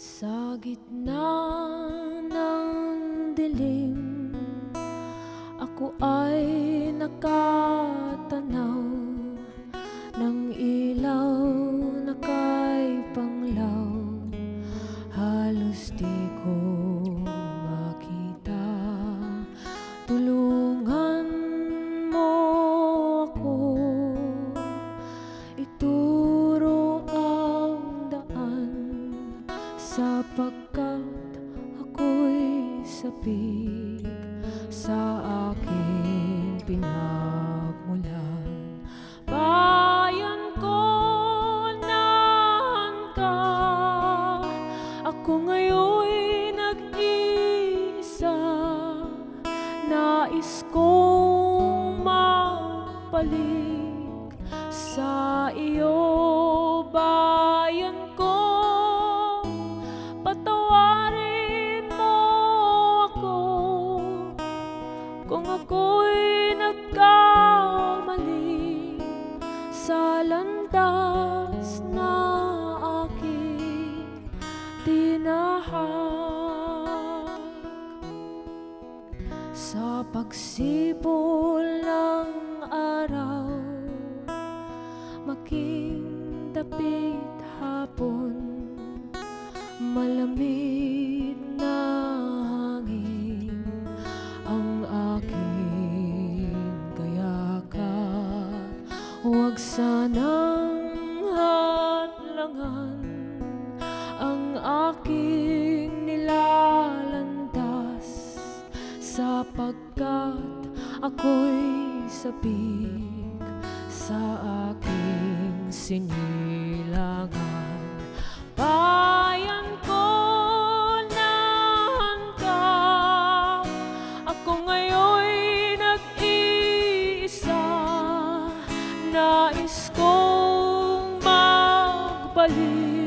Sa gitna ng Sapagkat ako'y sapig Sa aking pinagmulan. Bayan ko nahan ka. Ako ngayon'y nag-iisa. Nais kong magpalik sa iyo bayan Sa pagsipol ng araw Making dapit hapon Malamig na hangin Ang aking kayakap Huwag sanang hadlangan Ang aking ako'y sabik Sa aking sinilangan. Bayan ko nahan ka. Ako ngayon'y nag-iisa. Nais kong magbalik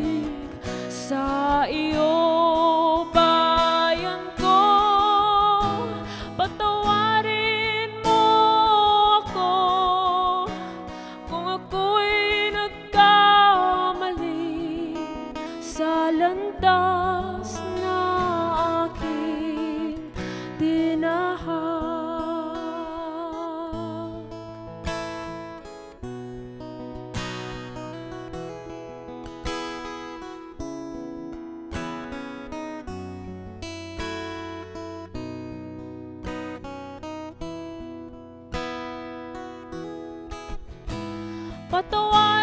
in our. But the one.